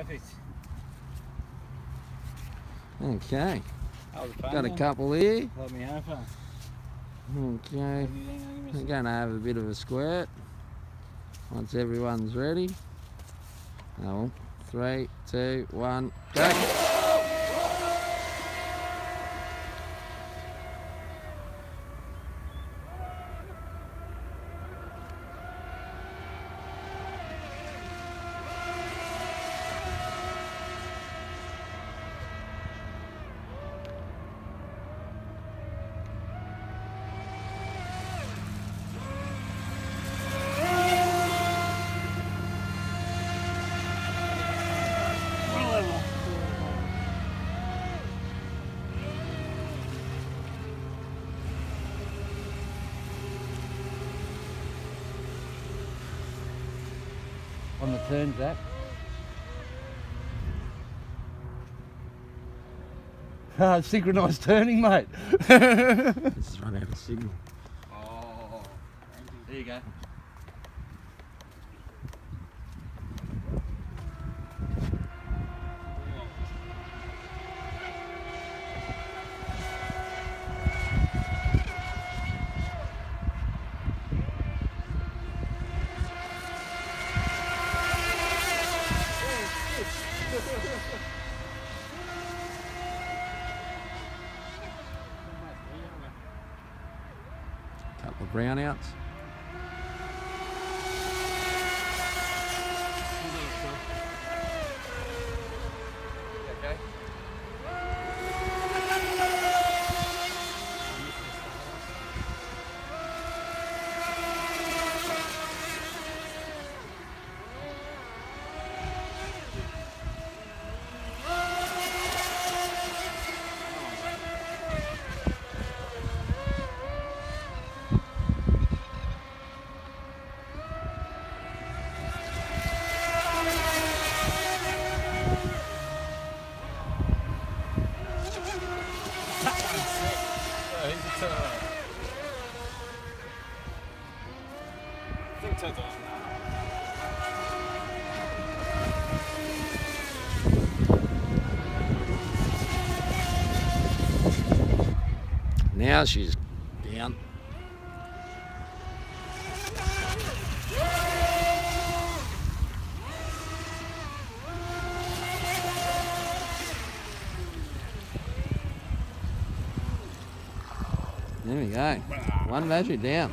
Perfect. Okay, That was fun, got a couple here. Let me have. Okay, we're going to have a bit of a squirt once everyone's ready. Oh, three, two, one, go. On the turn, Zach. Ah, synchronised turning, mate. This has run out of signal. Oh, there you go. Of brownouts. Okay. Oh, he's a turn. Think turns on. Now she's down. There we go. One battery down.